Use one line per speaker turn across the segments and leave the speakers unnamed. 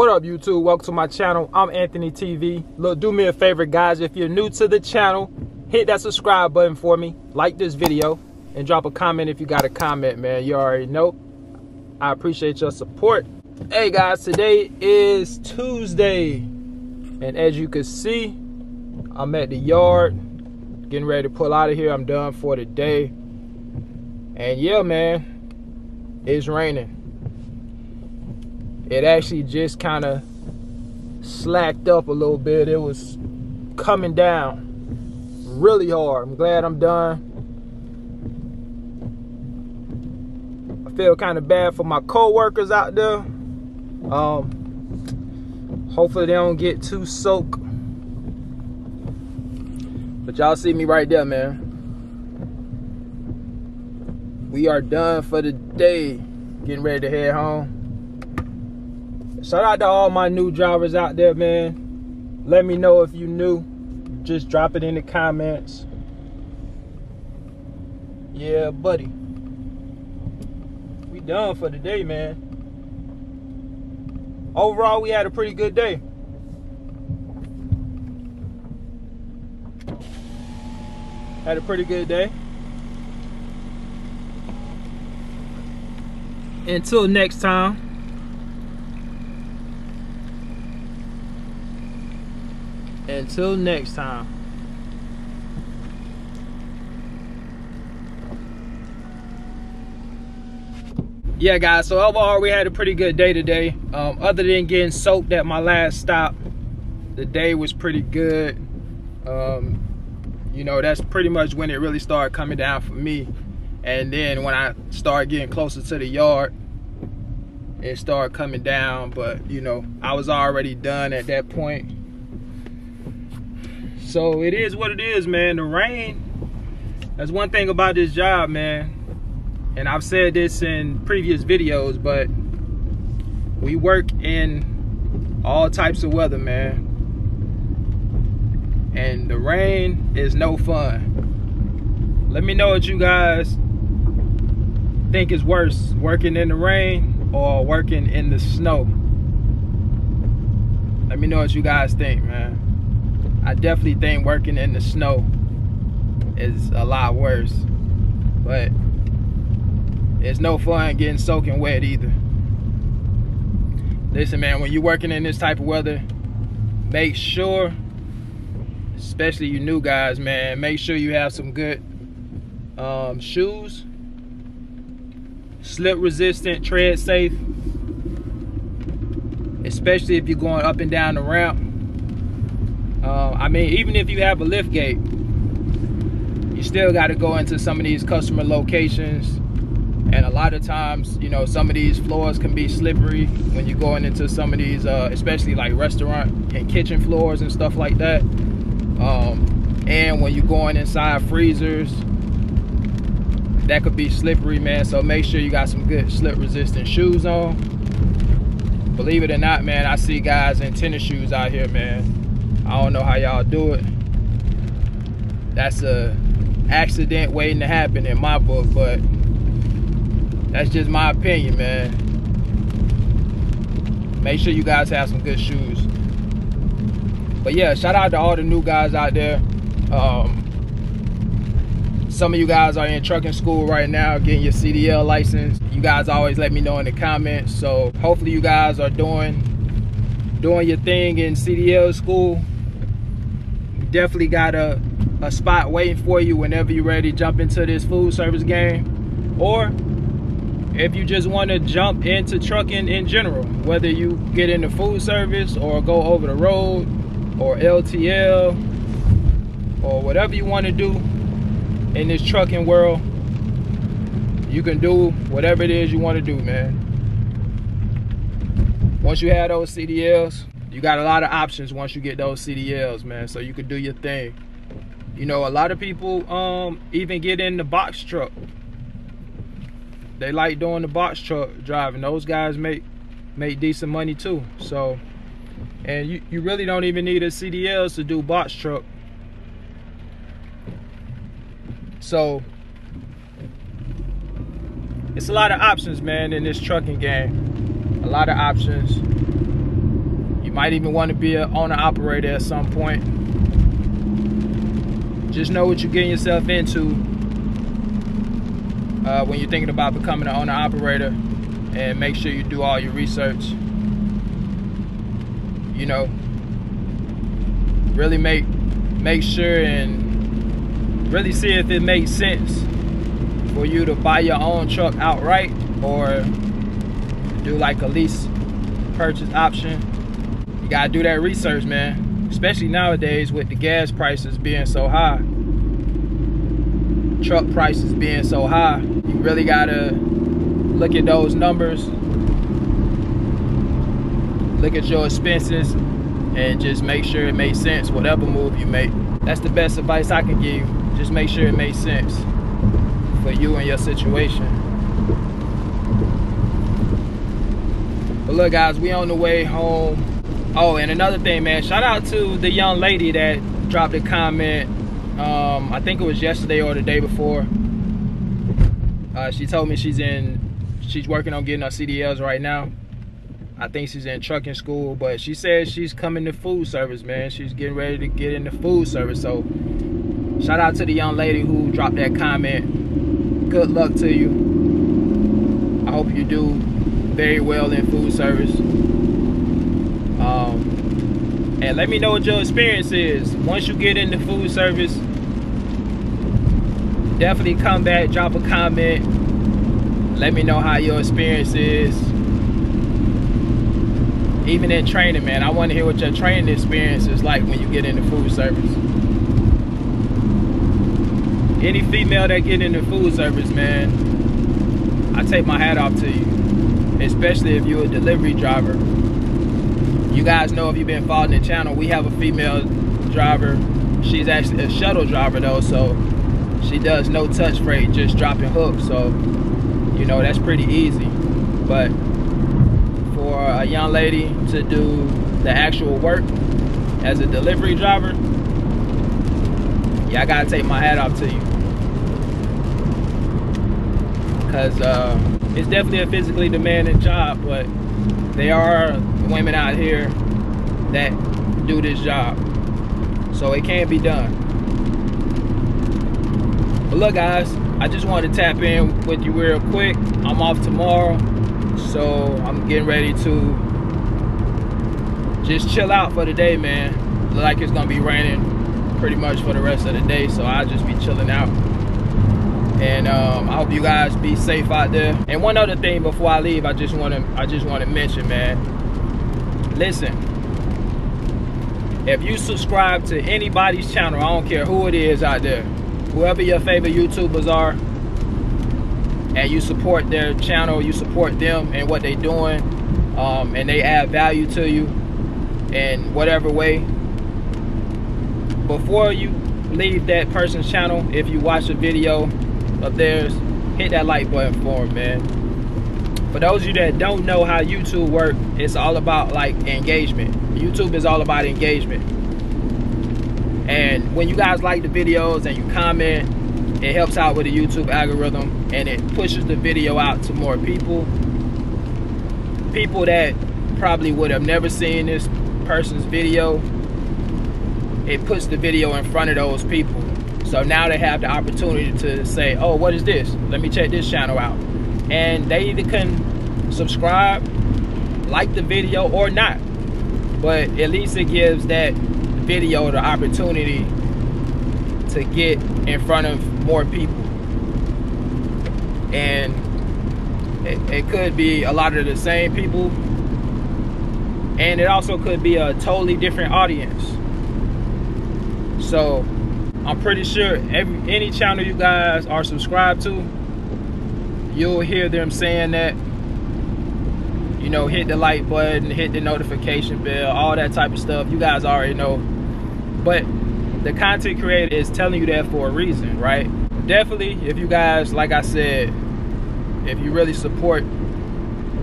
What up, YouTube? Welcome to my channel. I'm Anthony TV. Look, do me a favor, guys. If you're new to the channel, hit that subscribe button for me. Like this video and drop a comment if you got a comment, man. You already know. I appreciate your support. Hey, guys, today is Tuesday. And as you can see, I'm at the yard getting ready to pull out of here. I'm done for the day. And yeah, man, it's raining it actually just kind of slacked up a little bit. It was coming down really hard. I'm glad I'm done. I feel kind of bad for my co-workers out there. Um, hopefully they don't get too soaked. But y'all see me right there, man. We are done for the day. Getting ready to head home. Shout out to all my new drivers out there, man. Let me know if you new. Just drop it in the comments. Yeah, buddy. We done for the day, man. Overall, we had a pretty good day. Had a pretty good day. Until next time. Until next time. Yeah, guys, so overall, we had a pretty good day today. Um, other than getting soaked at my last stop, the day was pretty good. Um, you know, that's pretty much when it really started coming down for me. And then when I started getting closer to the yard, it started coming down. But, you know, I was already done at that point. So it is what it is, man. The rain, that's one thing about this job, man. And I've said this in previous videos, but we work in all types of weather, man. And the rain is no fun. Let me know what you guys think is worse, working in the rain or working in the snow. Let me know what you guys think, man. I definitely think working in the snow is a lot worse. But it's no fun getting soaking wet either. Listen, man, when you're working in this type of weather, make sure, especially you new guys, man, make sure you have some good um, shoes, slip resistant, tread safe, especially if you're going up and down the ramp uh, I mean, even if you have a lift gate, you still got to go into some of these customer locations. And a lot of times, you know, some of these floors can be slippery when you're going into some of these, uh, especially like restaurant and kitchen floors and stuff like that. Um, and when you're going inside freezers, that could be slippery, man. So make sure you got some good slip resistant shoes on. Believe it or not, man, I see guys in tennis shoes out here, man. I don't know how y'all do it. That's a accident waiting to happen in my book, but that's just my opinion, man. Make sure you guys have some good shoes. But yeah, shout out to all the new guys out there. Um, some of you guys are in trucking school right now, getting your CDL license. You guys always let me know in the comments. So hopefully you guys are doing doing your thing in CDL school definitely got a, a spot waiting for you whenever you're ready to jump into this food service game. Or if you just want to jump into trucking in general, whether you get into food service or go over the road or LTL or whatever you want to do in this trucking world, you can do whatever it is you want to do, man. Once you have those CDLs, you got a lot of options once you get those CDLs, man. So you can do your thing. You know, a lot of people um, even get in the box truck. They like doing the box truck driving. Those guys make make decent money too. So, and you, you really don't even need a CDL to do box truck. So, it's a lot of options, man, in this trucking game. A lot of options You might even want to be an owner operator at some point. Just know what you're getting yourself into uh, when you're thinking about becoming an owner operator and make sure you do all your research. You know, really make make sure and really see if it makes sense for you to buy your own truck outright or do like a lease purchase option. Gotta do that research, man. Especially nowadays with the gas prices being so high. Truck prices being so high. You really gotta look at those numbers. Look at your expenses and just make sure it makes sense, whatever move you make. That's the best advice I can give you. Just make sure it makes sense for you and your situation. But look, guys, we on the way home. Oh, and another thing, man, shout out to the young lady that dropped a comment. Um, I think it was yesterday or the day before. Uh, she told me she's in, she's working on getting her CDLs right now. I think she's in trucking school, but she says she's coming to food service, man. She's getting ready to get into food service. So shout out to the young lady who dropped that comment. Good luck to you. I hope you do very well in food service. And let me know what your experience is. Once you get into food service, definitely come back, drop a comment. Let me know how your experience is even in training, man, I want to hear what your training experience is like when you get into food service. Any female that get into food service, man, I take my hat off to you. Especially if you're a delivery driver. You guys know if you've been following the channel, we have a female driver. She's actually a shuttle driver though, so she does no touch freight, just dropping hooks. So, you know, that's pretty easy. But for a young lady to do the actual work as a delivery driver, yeah, I gotta take my hat off to you. Cause uh, it's definitely a physically demanding job, but they are women out here that do this job. So it can't be done. But look guys, I just wanted to tap in with you real quick. I'm off tomorrow. So I'm getting ready to just chill out for the day, man. Look like it's gonna be raining pretty much for the rest of the day, so I'll just be chilling out. And um, I hope you guys be safe out there. And one other thing before I leave, I just wanna I just wanna mention, man. Listen, if you subscribe to anybody's channel, I don't care who it is out there, whoever your favorite YouTubers are, and you support their channel, you support them and what they're doing, um, and they add value to you in whatever way. Before you leave that person's channel, if you watch a video of theirs, hit that like button for them, man. For those of you that don't know how YouTube work, it's all about like engagement. YouTube is all about engagement. And when you guys like the videos and you comment it helps out with the YouTube algorithm and it pushes the video out to more people. People that probably would have never seen this person's video, it puts the video in front of those people. So now they have the opportunity to say, oh, what is this? Let me check this channel out. And they either can subscribe, like the video or not. But at least it gives that video the opportunity to get in front of more people. And it, it could be a lot of the same people. And it also could be a totally different audience. So I'm pretty sure every any channel you guys are subscribed to, you'll hear them saying that you know, hit the like button, hit the notification bell, all that type of stuff. You guys already know. But the content creator is telling you that for a reason, right? definitely, if you guys, like I said, if you really support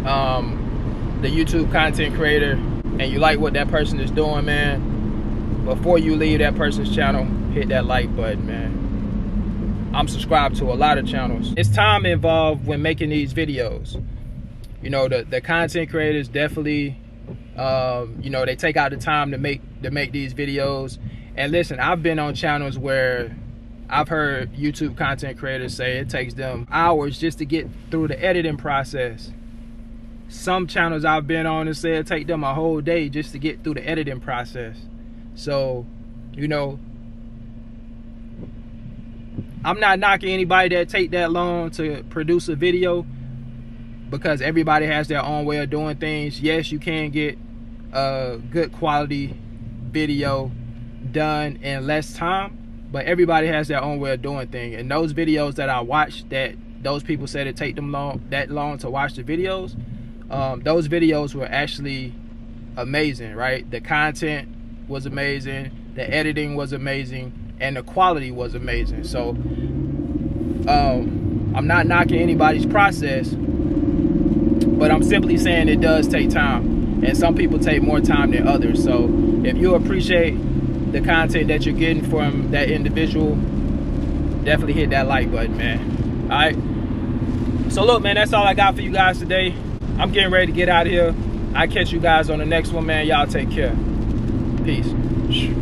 um, the YouTube content creator and you like what that person is doing, man, before you leave that person's channel, hit that like button, man. I'm subscribed to a lot of channels. It's time involved when making these videos. You know, the, the content creators definitely Um, you know, they take out the time to make to make these videos. And listen, I've been on channels where I've heard YouTube content creators say it takes them hours just to get through the editing process. Some channels I've been on and said take them a whole day just to get through the editing process. So, you know, I'm not knocking anybody that take that long to produce a video because everybody has their own way of doing things. Yes, you can get a good quality video done in less time but everybody has their own way of doing things. And those videos that i watched that those people said it take them long that long to watch the videos um, those videos were actually amazing right? The content was amazing. The editing was amazing and the quality was amazing so um, i'm not knocking anybody's process but i'm simply saying it does take time and some people take more time than others so if you appreciate the content that you're getting from that individual, definitely hit that like button, man. All right. So look, man, that's all I got for you guys today. I'm getting ready to get out of here. I catch you guys on the next one, man. Y'all take care. Peace.